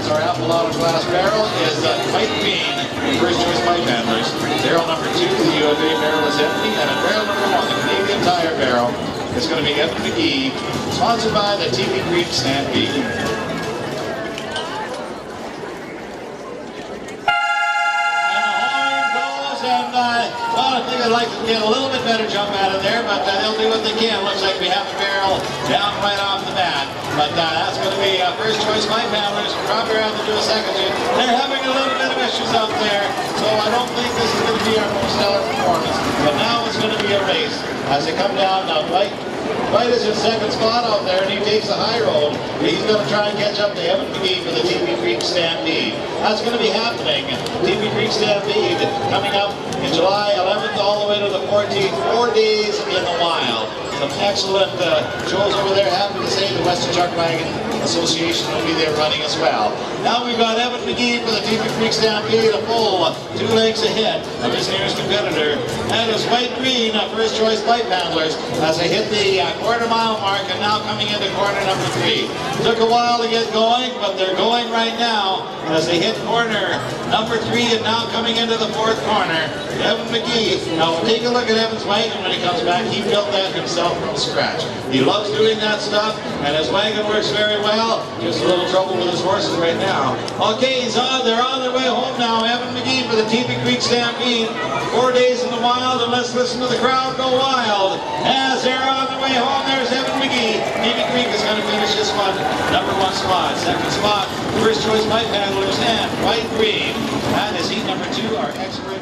It's our apple out of glass barrel is uh, Dwight Green, first choice pipe handlers. Barrel number two, the UFA barrel is empty, and a barrel number one, the Canadian Tire barrel, is going to be Evan Magee, sponsored by the Teepee Creek Stampede. And uh, well, I think I'd like to get a little bit better jump out of there, but uh, they'll do what they can. Looks like we have a barrel down right off the bat. But uh, that's going to be uh, first choice pipe handlers. Probably around to do a second two. They're having a little bit of issues out there, so I don't think this is going to be our most stellar performance. But now it's going to be a race as they come down. Now, Mike White is in second spot out there, and he takes the high road. He's going to try and catch up to Evan Magee for the Teepee Creek Stampede. That's going to be happening. Teepee Creek Stampede coming up in July 11th all the way to the 14th. Four days in the wild. Excellent uh, shows over there. Happy to say the Western Wagon Association will be there running as well. Now we've got Evan Magee for the Teepee Creek Stampede, a full two legs ahead of his nearest competitor. And his Dwight Green uh, first choice pipe handlers as they hit the uh, quarter mile mark and now coming into corner number three. Took a while to get going, but they're going right now as they hit corner number three and now coming into the fourth corner. Evan Magee. Now take a look at Evan's wagon when he comes back. He built that himself from scratch. He loves doing that stuff and his wagon works very well. Just a little trouble with his horses right now. Okay, he's on. They're on their way home now. Evan Magee for the Teepee Creek Stampede. Four days in the wild and let's listen to the crowd go wild. As they're on their way home, there's Evan Magee. Teepee Creek is going to finish this one. Number one spot. Second spot, first choice pipe handlers and Dwight Green. That is heat number two, our expert